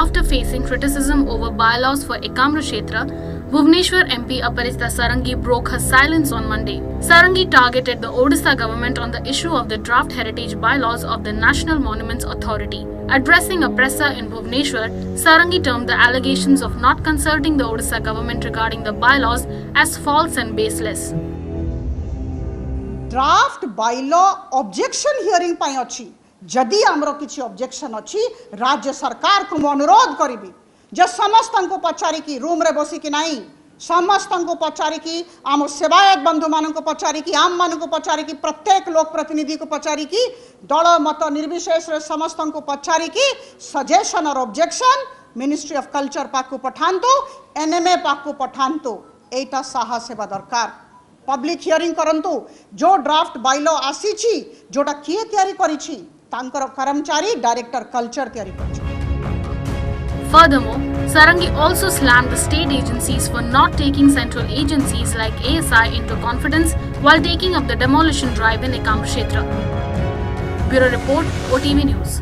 After facing criticism over bylaws for Ekamra Kshetra, Bhubaneswar MP Aparajita Sarangi broke her silence on Monday. Sarangi targeted the Odisha government on the issue of the draft heritage bylaws of the National Monuments Authority. Addressing a presser in Bhubaneswar, Sarangi termed the allegations of not consulting the Odisha government regarding the bylaws as false and baseless. Draft bylaw objection hearing ପାଇଁ ଅଛି ଯଦି ଆମର କିଛି objection ଅଛି ରାଜ୍ୟ ସରକାରକୁ ମୁଁ ଅନୁରୋଧ କରିବି ଯେ ସମସ୍ତଙ୍କୁ ପଚାରିକି ରୁମ୍ରେ ବସିକି ନାହିଁ ସମସ୍ତଙ୍କୁ ପଚାରିକି ଆମ ସେବାୟତ ବନ୍ଧୁମାନଙ୍କୁ ପଚାରିକି ଆମମାନଙ୍କୁ ପଚାରିକି ପ୍ରତ୍ୟେକ ଲୋକ ପ୍ରତିନିଧିକୁ ପଚାରିକି ଦଳ ମତ ନିର୍ବିଶେଷରେ ସମସ୍ତଙ୍କୁ ପଚାରିକି suggestion or objection ministry of culture ପାଖକୁ ପଠାନ୍ତୁ ଏନ୍ଏମ୍ଏ ପାଖକୁ ପଠାନ୍ତୁ ଏଇଟା ସାହସ ହେବା ଦରକାର ପବ୍ଲିକ୍ ହିୟରିଂ କରନ୍ତୁ ଯେଉଁ ଡ୍ରାଫ୍ଟ ବାଇଲ ଆସିଛି ଯେଉଁଟା କିଏ ତିଆରି କରିଛି कर्मचारी डायरेक्टर कल्चर culture કે report Furthermore, Sarangi also slammed the state agencies for not taking central agencies like ASI into confidence while taking up the demolition drive in Ekam Kshetra. Bureau Report, OTV News.